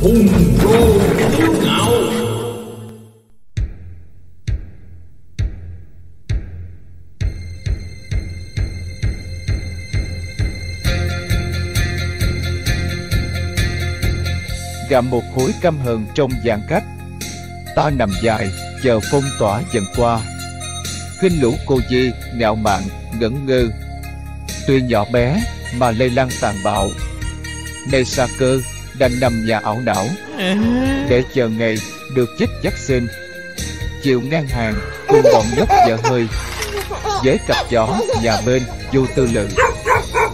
hùng rô kiêu ngạo gặp một khối căm hờn trong giãn cách. Ta nằm dài, chờ phong tỏa dần qua. Khinh lũ cô di ngạo mạn, ngẩn ngơ. Tuy nhỏ bé mà lây lan tàn bạo. Nay xa cơ đành nằm nhà ảo não. Để chờ ngày được chích vaccine chiều ngang hàng cùng bọn nhóc vợ hơi với cặp gió nhà bên vô tư lự.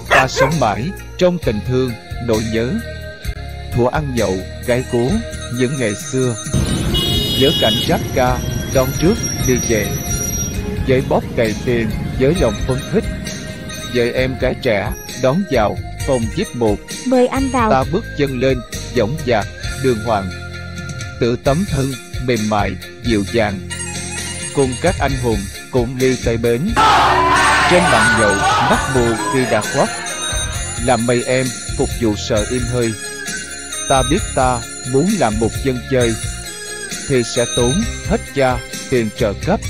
Ta sống mãi trong tình thương nỗi nhớ. Thủa ăn nhậu gái cố những ngày xưa. Nhớ cảnh rap ca đón trước đi về. Với bóp cày tiền với lòng phấn khích. Với em gái trẻ đón vào phòng VIP một. Mời anh vào. Ta bước chân lên dõng dạc đường hoàng. Tự tấm thân mềm mại dịu dàng. Cùng các anh hùng cũng đi tay bến. Trên bàn nhậu mắt mù khi đã khuất làm mây em phục vụ sợ im hơi. Ta biết ta muốn làm một dân chơi. Thì sẽ tốn hết cha tiền trợ cấp.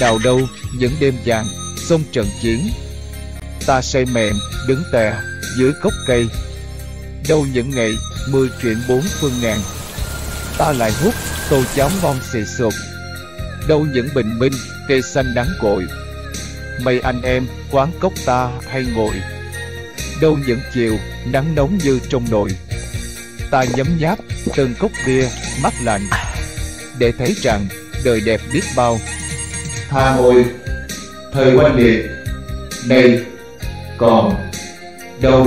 Nào đâu những đêm vàng sông trận chiến ta say mềm, đứng tè, dưới gốc cây. Đâu những ngày, mưa chuyện bốn phương ngàn. Ta lại hút, tô cháo ngon xì sụp đâu những bình minh, cây xanh đáng cội. Mấy anh em, quán cốc ta hay ngồi. Đâu những chiều, nắng nóng như trong nồi. Ta nhấm nháp từng cốc bia, mắt lạnh. Để thấy rằng, đời đẹp biết bao. Tha hồi thời quan liệt. Này còn đâu